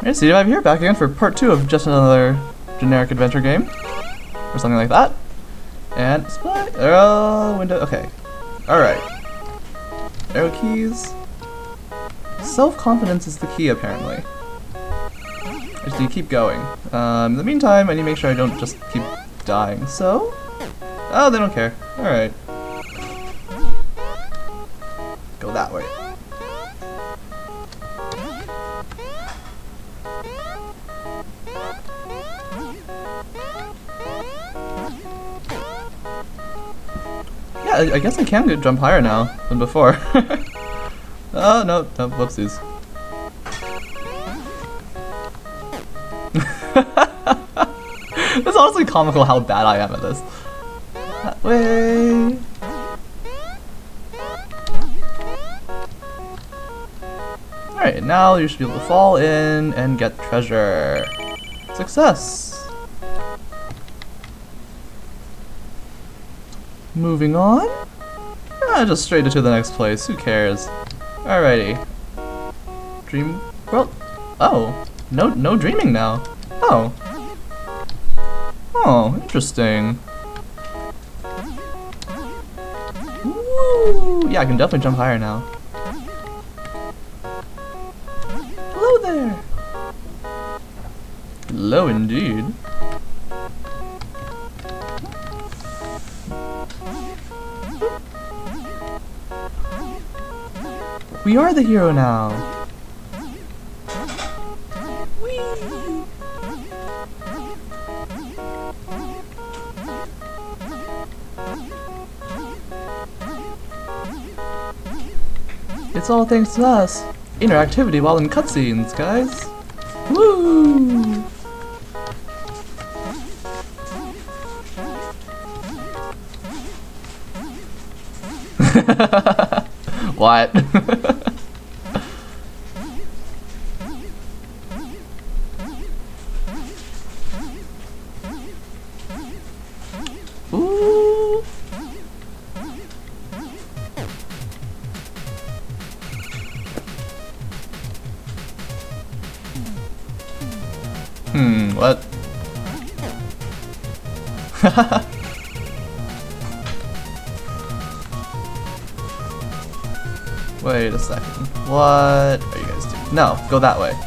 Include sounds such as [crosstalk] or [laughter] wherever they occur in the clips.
Alright, CT5 here, back again for part two of just another generic adventure game. Or something like that. And split arrow window okay. Alright. Arrow keys. Self-confidence is the key apparently. I just need to keep going. Um, in the meantime, I need to make sure I don't just keep dying. So? Oh, they don't care. Alright. Go that way. I, I guess I can jump higher now than before. [laughs] oh, no, no, whoopsies. [laughs] it's honestly comical how bad I am at this. That way. Alright, now you should be able to fall in and get treasure. Success! Moving on? Ah, just straight into the next place, who cares? Alrighty. Dream Well, Oh, no, no dreaming now. Oh. Oh, interesting. Yeah, I can definitely jump higher now. Hello there! Hello indeed. We are the hero now! It's all thanks to us. Interactivity while in cutscenes, guys. Woo! [laughs] what? [laughs] [laughs] Wait a second. What are you guys doing? No, go that way.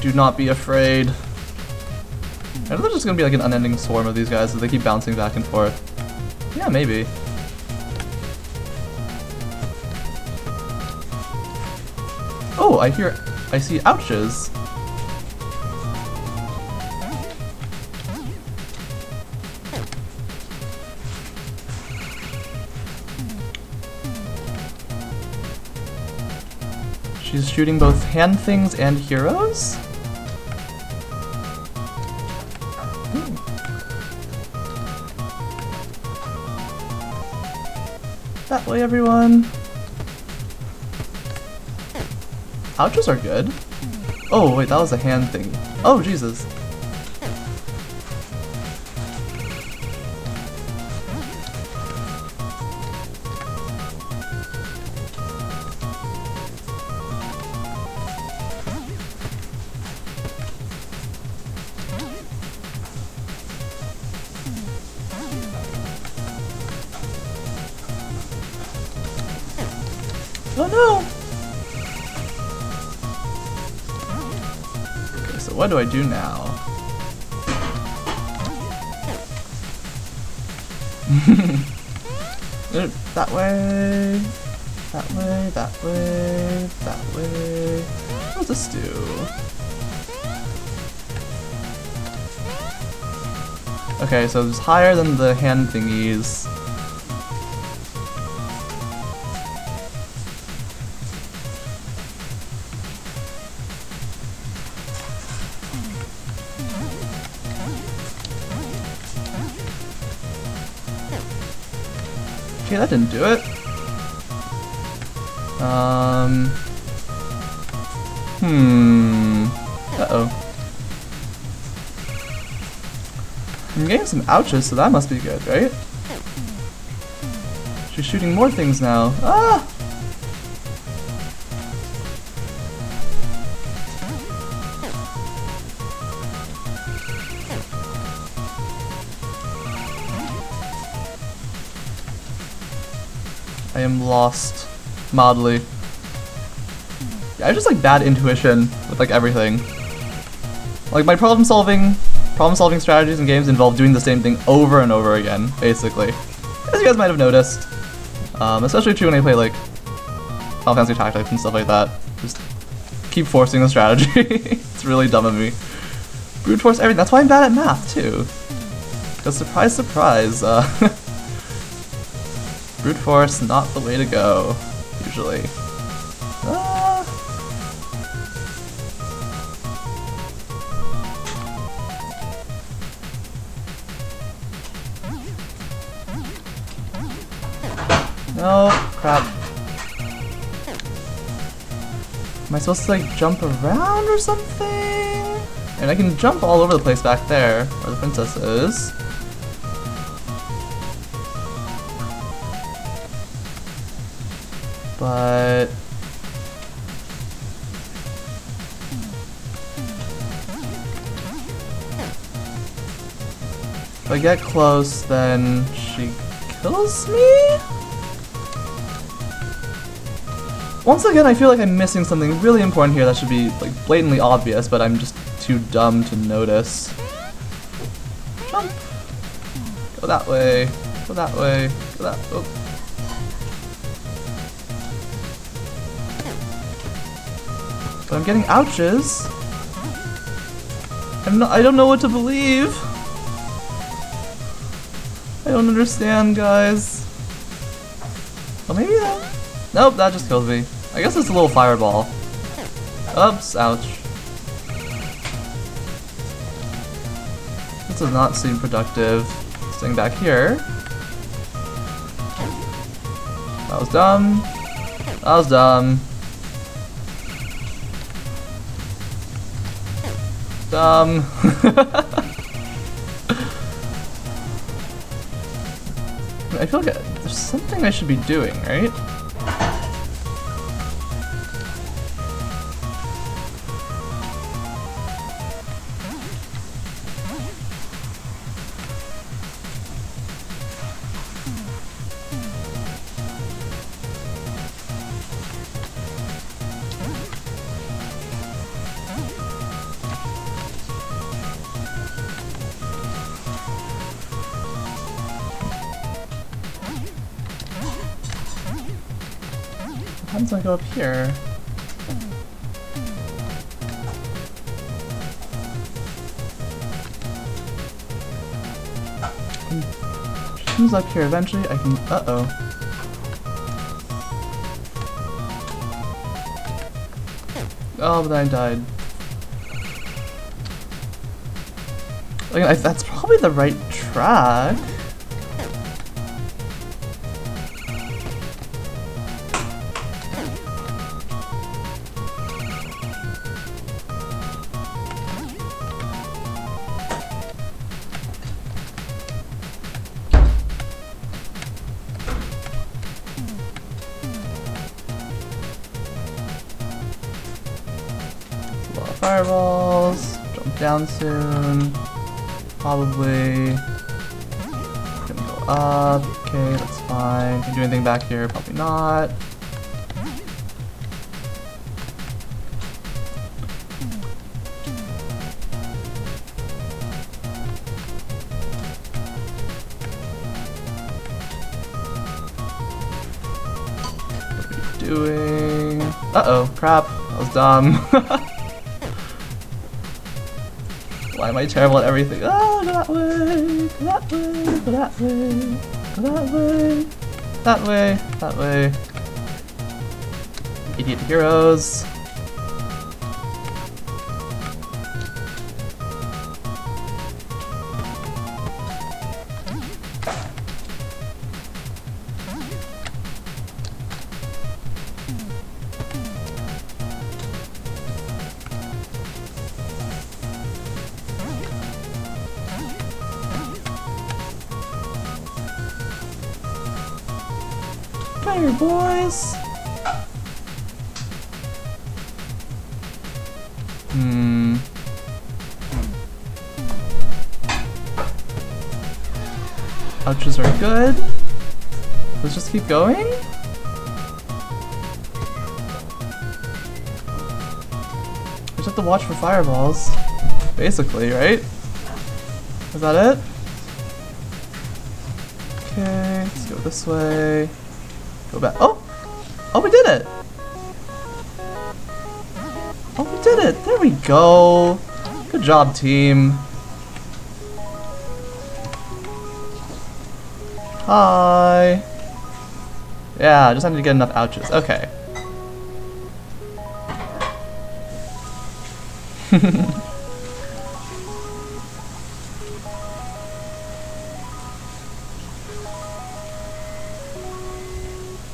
Do not be afraid. Are there just gonna be like an unending swarm of these guys as they keep bouncing back and forth? Yeah, maybe. Oh, I hear, I see ouches. She's shooting both hand things and heroes? Hmm. That way, everyone. Ouches are good. Oh, wait, that was a hand thing. Oh, Jesus. Oh no! Okay, so what do I do now? [laughs] that way, that way, that way, that way. What does this do? Okay, so it's higher than the hand thingies. Okay, that didn't do it. Um. Hmm. Uh oh. I'm getting some ouches, so that must be good, right? She's shooting more things now. Ah! Am lost. Yeah, I just like bad intuition with like everything. Like my problem solving problem solving strategies in games involve doing the same thing over and over again, basically. As you guys might have noticed. Um, especially true when I play like Final Fantasy Tactics and stuff like that. Just keep forcing the strategy. [laughs] it's really dumb of me. Brute force everything. That's why I'm bad at math too. Because surprise, surprise, uh, [laughs] brute force not the way to go usually. Ah. No, crap. Am I supposed to like jump around or something? And I can jump all over the place back there, where the princess is. But... If I get close, then she kills me? Once again, I feel like I'm missing something really important here that should be like blatantly obvious, but I'm just too dumb to notice. Jump! Go that way, go that way, go that- oh. But I'm getting ouches. I'm not- I don't know what to believe. I don't understand, guys. Well, maybe that- Nope, that just kills me. I guess it's a little fireball. Oops, ouch. This does not seem productive. Staying back here. That was dumb. That was dumb. Dumb. [laughs] I feel like there's something I should be doing, right? How does I go up here? Who's up here? Eventually I can- uh-oh. Oh, but I died. That's probably the right track. Fireballs. Jump down soon. Probably. Gonna go up. Okay, that's fine. Can do anything back here? Probably not. What are you doing? Uh-oh, crap. That was dumb. [laughs] Why am I terrible at everything? Oh, that way, that way, that way, that way, that way, that way. Idiot heroes. fire, boys! Hmm. Pouches are good. Let's just keep going? We just have to watch for fireballs. Basically, right? Is that it? Okay, let's go this way. Go back. Oh! Oh, we did it! Oh, we did it! There we go! Good job, team. Hi! Yeah, just had to get enough ouches. Okay. [laughs]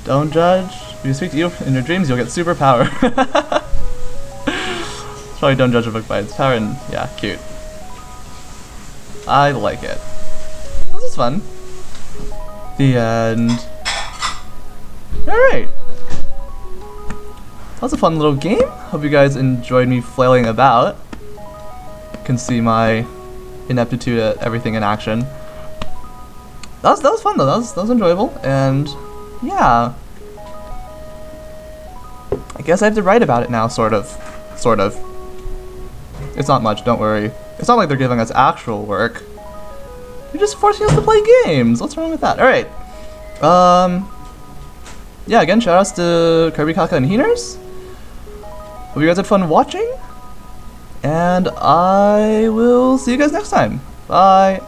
Don't judge. If you speak to you in your dreams, you'll get superpower. [laughs] Probably don't judge a book by its power, and yeah, cute. I like it. This is fun. The end. Alright. That was a fun little game. Hope you guys enjoyed me flailing about. Can see my ineptitude at everything in action. That was, that was fun though, that was, that was enjoyable, and yeah. I guess I have to write about it now, sort of. Sort of. It's not much, don't worry. It's not like they're giving us actual work. They're just forcing us to play games. What's wrong with that? Alright. Um, yeah, again, shout shoutouts to Kirby Kaka and Heeners. Hope you guys had fun watching. And I will see you guys next time. Bye.